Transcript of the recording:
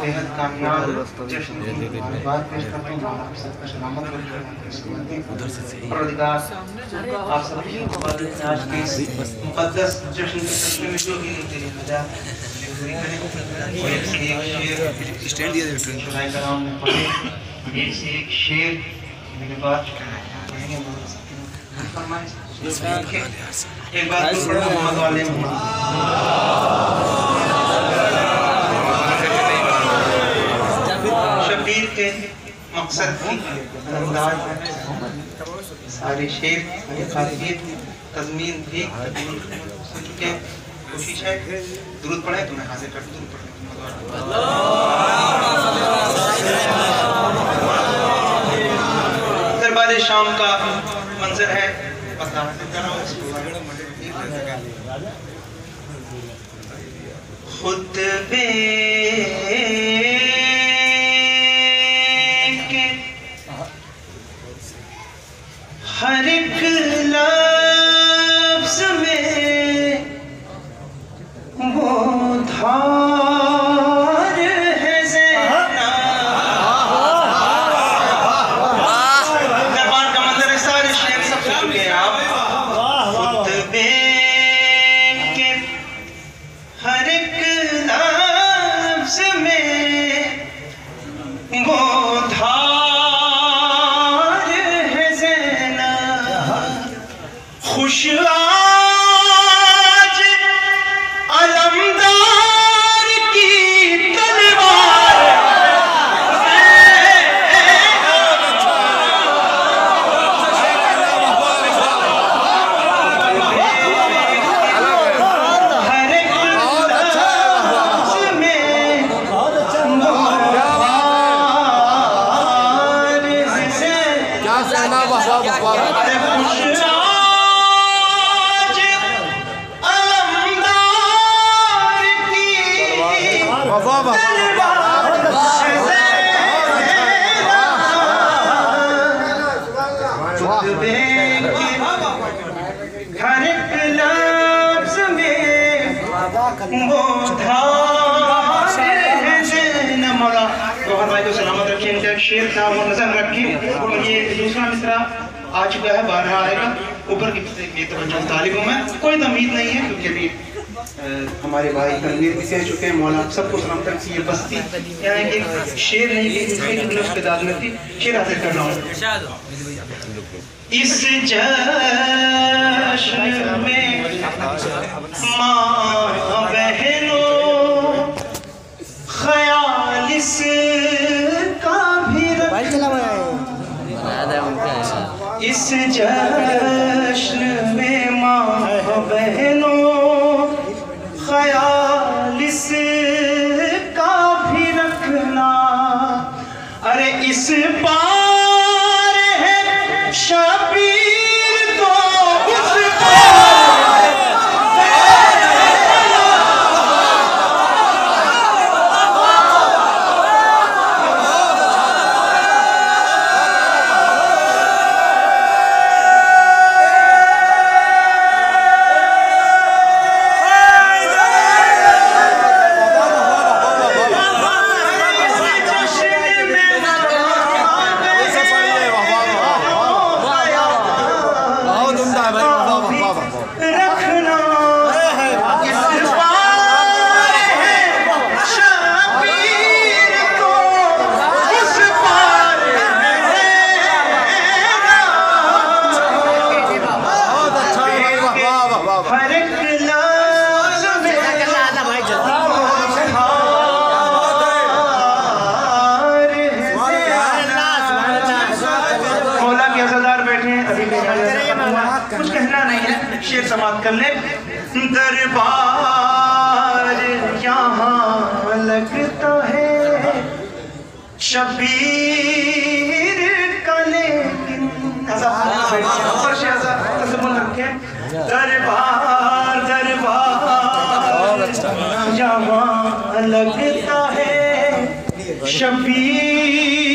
بےحد کامیاب جشن کی پیش کرتا ہوں آپ سب کا سلامت پروردگار آپ سب کی مبارک آج کے اس مقدس جشن کے سلسلے میں جو بھی تیری وجہ ایک بات فرمائے محمد والے محمد کے مقصد کی۔ انداز سارے شیر شعر خاصیت، تضمین بھی سن کے کوشش ہے۔ درود پڑھیں تو میں حاضر کر درود پڑھیں۔ دربار شام کا منظر ہے۔ بس کر رہا ہوں خود سلامت رکھیں ان کا شیر تھا وہ نظر رکھیں اور یہ دوسرا مصرا آ چکا ہے بارہ آئے گا۔ اوپر کی توجہ طالب ہوں میں۔ کوئی تمید نہیں ہے کیونکہ بھی ہمارے بھائی تنویر بھی سہ چکے ہیں۔ مولا سب کو سلام کرتی یہ بستی یعنی کہ شیر نہیں کہ اس کے دادنے کی شیر حاصل کرنا ہوں اس جشن میں ماں بہنوں خیال اس کا بھی رکھنا اس جشن میں ماں بہن بیٹھے ابھی کچھ کہنا نہیں ہے؟ شیر سماعت کر لیں دربار یہاں لگتا ہے۔ شبیر کا لیکن اور شہزہ تسمل رکھیں دربار دربار یہاں لگتا ہے۔ شبیر